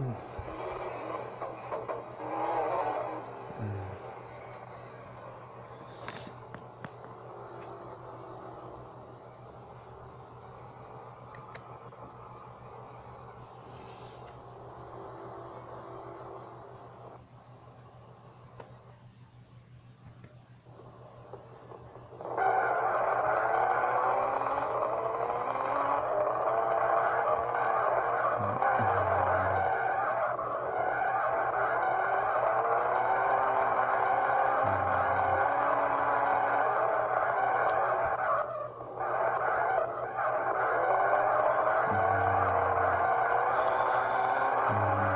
Mm. Uh...